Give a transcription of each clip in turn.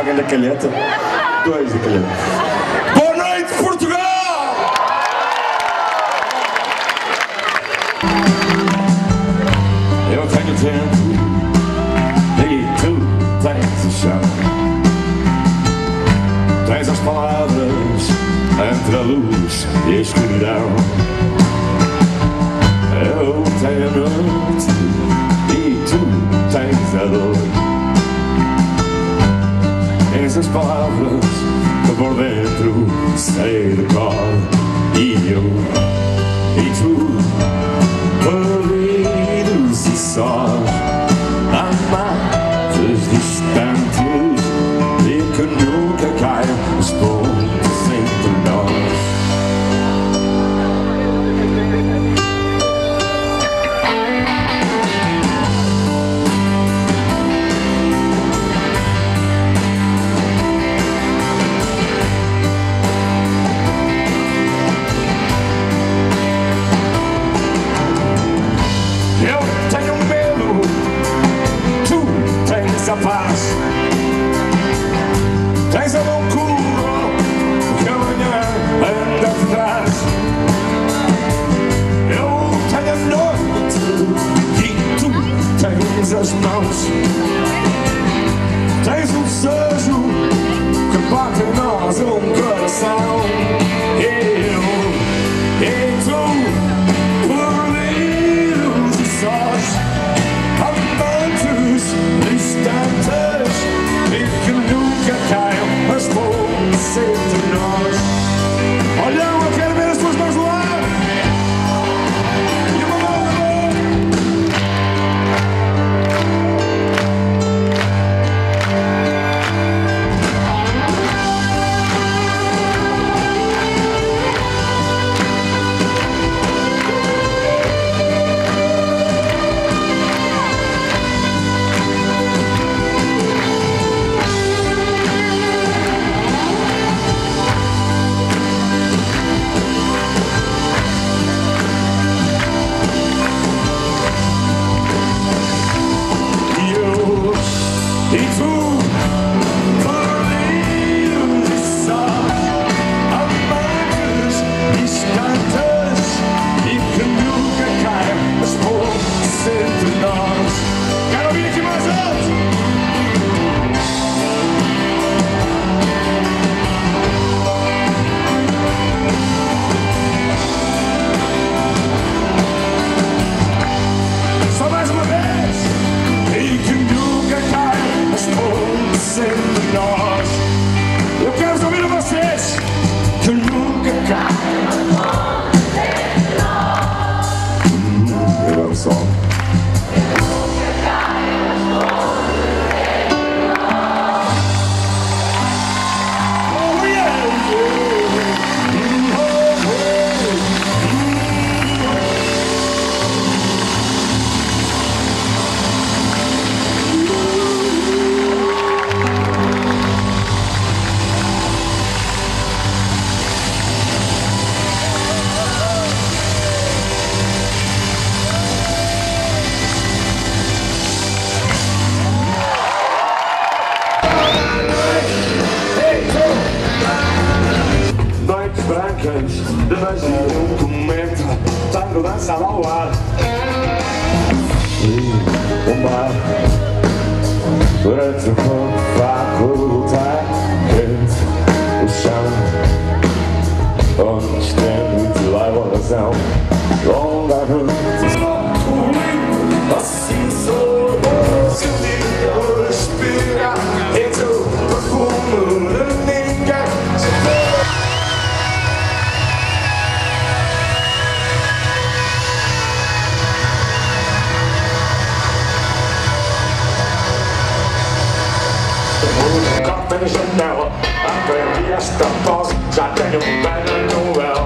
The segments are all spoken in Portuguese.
Alguém da Calheta? Dois da Calheta. Boa noite, Portugal! Eu tenho tempo e tu tens o chão. Tens as palavras entre a luz e a escuridão. Eu tenho a noite e tu tens a dor. Essas palavras que por dentro sei de cor. E eu e tu perdidos e sós, amantes distantes e que nunca caem os De magia, um cometa, tango dançado ao ar. E o mar, durante o corpo, fraco lutar, quente, o chão, onde estendo e te leva a razão, longa noite. Assim sou. Se o dia respira, Cota na janela, aprendi esta tosse, já tenho um banho no véu.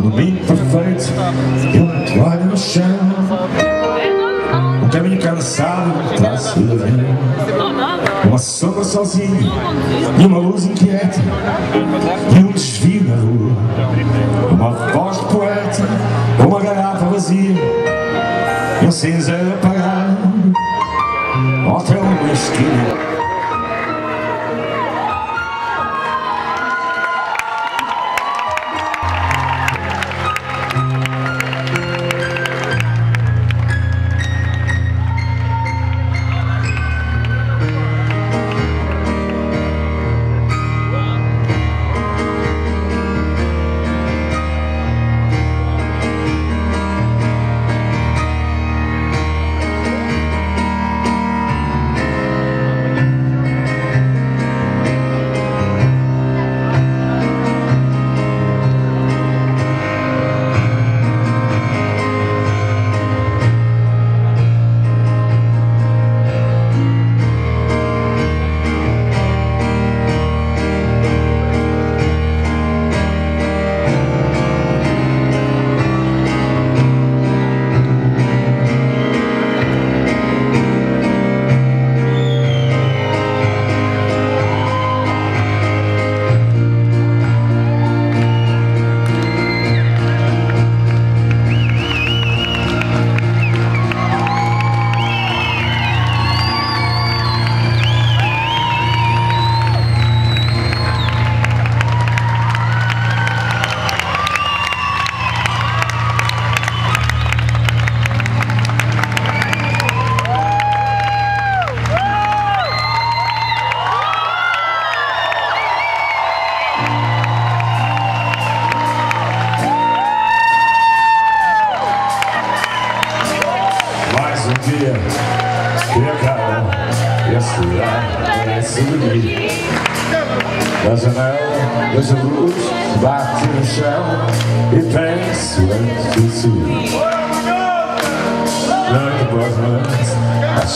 Um domingo perfeito e uma toalha no chão. Um caminho cansado avião Uma sombra sozinha e uma luz inquieta. E um desvio na rua. Uma voz de poeta Uma garrafa vazia. E um cinzeiro apagado Hotel uma esquina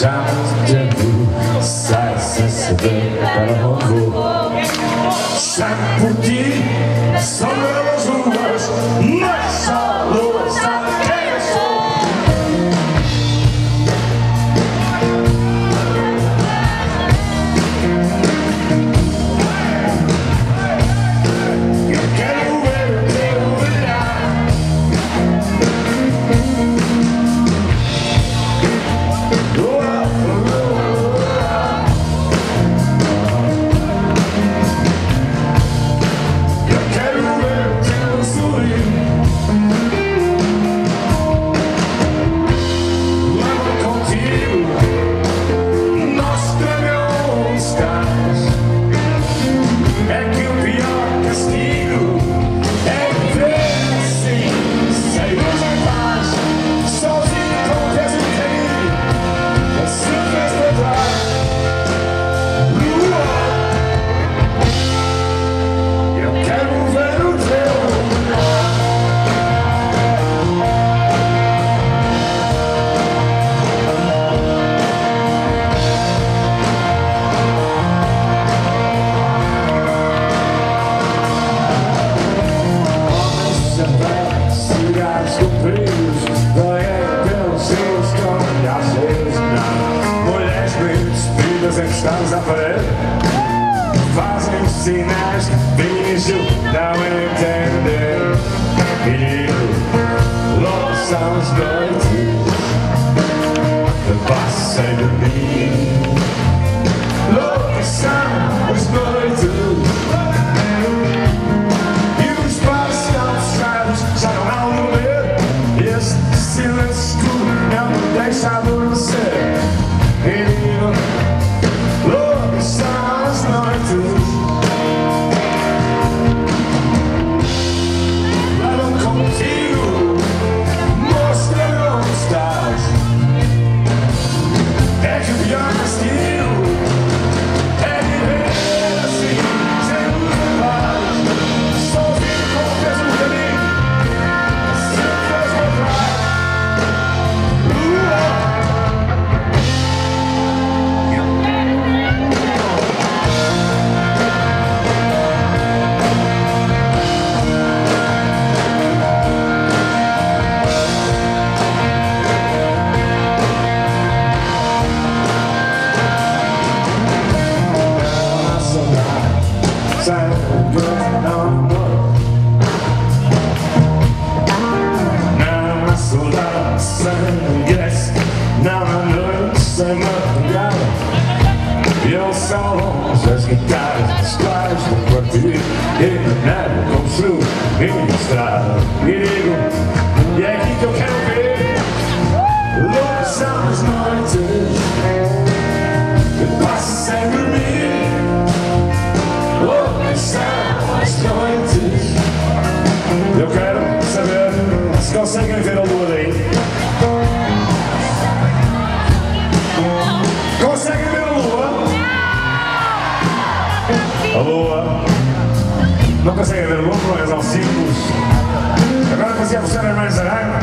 Achamos o tempo Sai sem saber para onde vou Chamo são minha estrada E digo, e é aqui que eu quero ver. Loucas são as noites que passo sem dormir Loucas são as noites Eu quero saber se conseguem ver a lua daí Não conseguem ver a lua, pelo menos aos círculos Agora fazia a Sra. Irmã Zaranga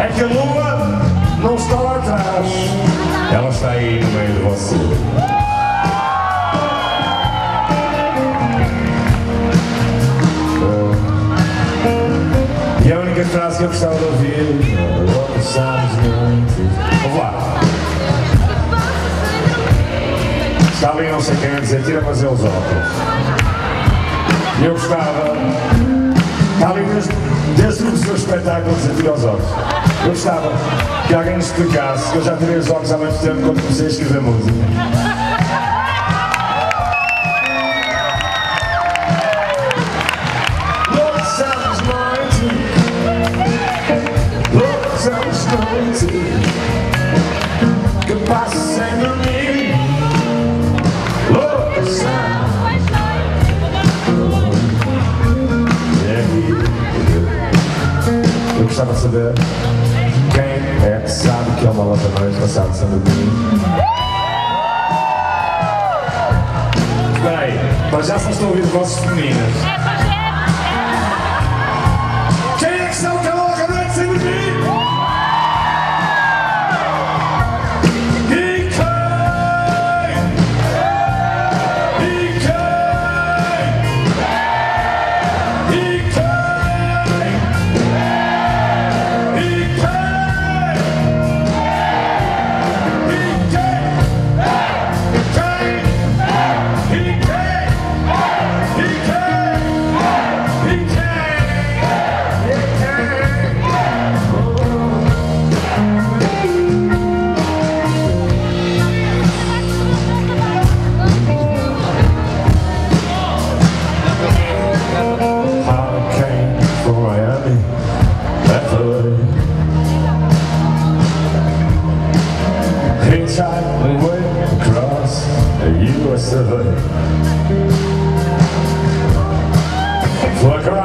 É que a lua não está lá atrás Ela está aí no meio de você E a única frase que eu gostava de ouvir Logo sabes muito Vamos lá ali não sei quem a dizer Tira mas eles óculos Eu gostava ali desde, o seu espetáculo a dizer Tira os óculos Eu gostava que alguém me explicasse Que eu já tirei os óculos há muito tempo Quando comecei a escrever música bola para nós, passado sendo Bem, para já só estou a ouvir os vossos meninas. É,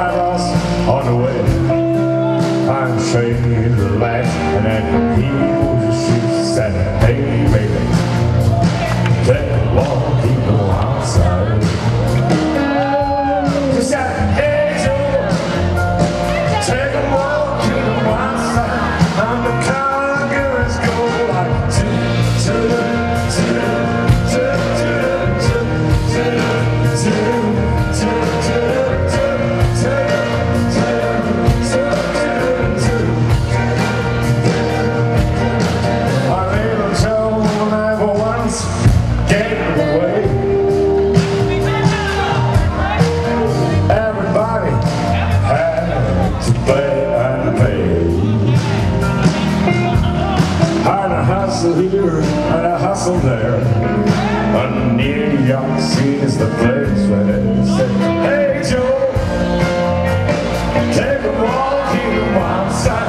drive us on the way. I'm shaking the last, and then he was just said, hey baby, take all the keep outside. New York scene is the place where they say, Hey Joe, take a walk in the wild side.